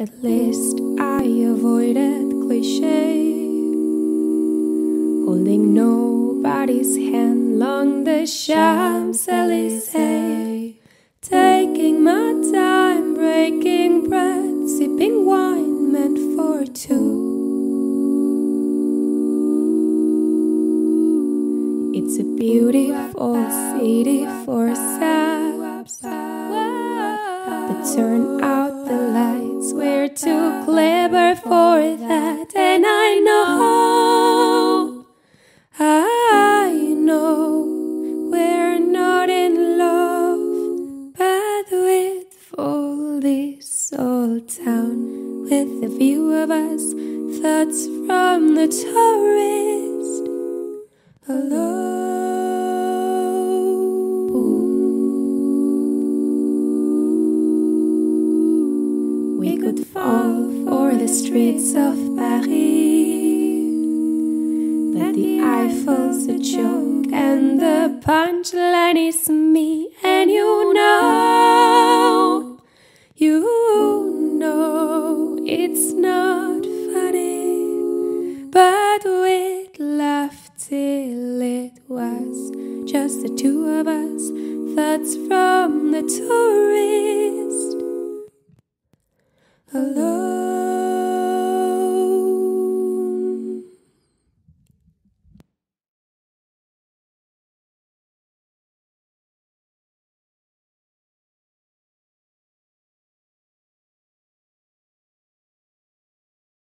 At least I avoided cliche. Holding nobody's hand along the Champs Elysees. Taking my time, breaking bread, sipping wine meant for two. It's a beautiful city for saps. But turn out the lights, we're too clever for that. And I know, I know, we're not in love, but with all this old town, with the view of us, thoughts from the tourist. Hello. Could fall for the streets of Paris, but the Eiffel's a joke, and the punchline is me, and you know, you know, it's not funny, but we'd laugh till it was just the two of us. Thoughts from the tourist.